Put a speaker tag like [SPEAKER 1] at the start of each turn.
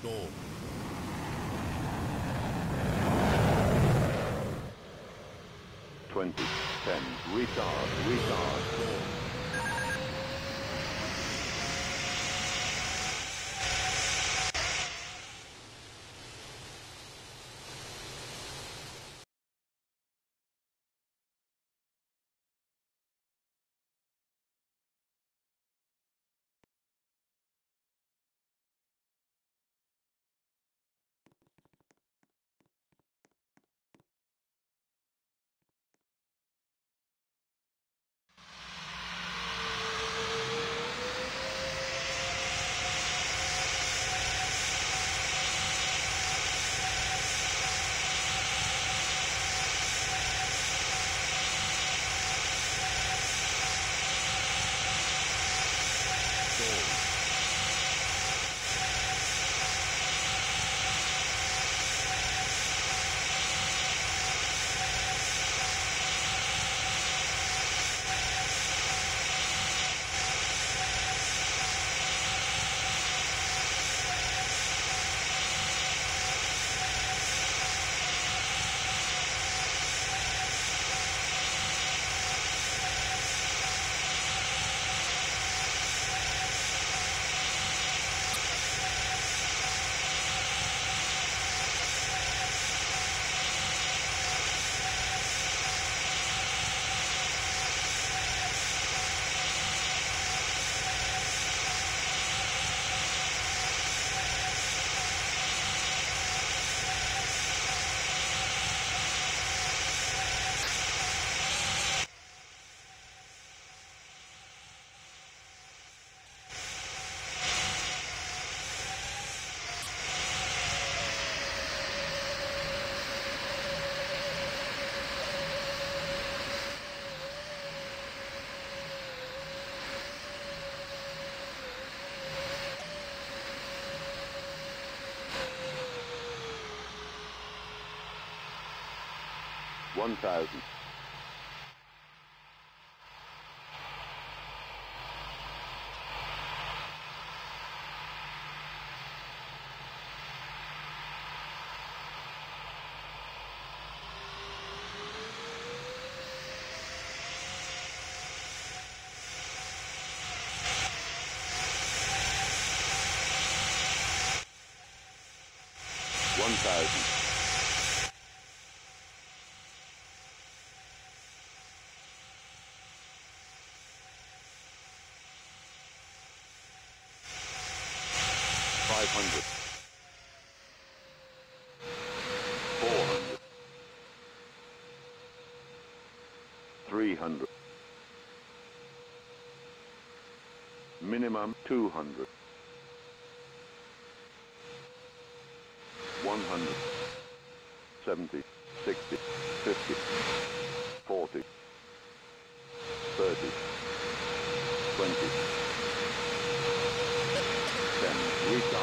[SPEAKER 1] Stall.
[SPEAKER 2] Twenty. Ten. Retard. Retard. 1,000. One thousand. Five hundred. Four hundred. Three hundred. Minimum two hundred. One hundred. Seventy. Sixty. Fifty. Forty. Thirty. Twenty. Ten. Retard. Retard.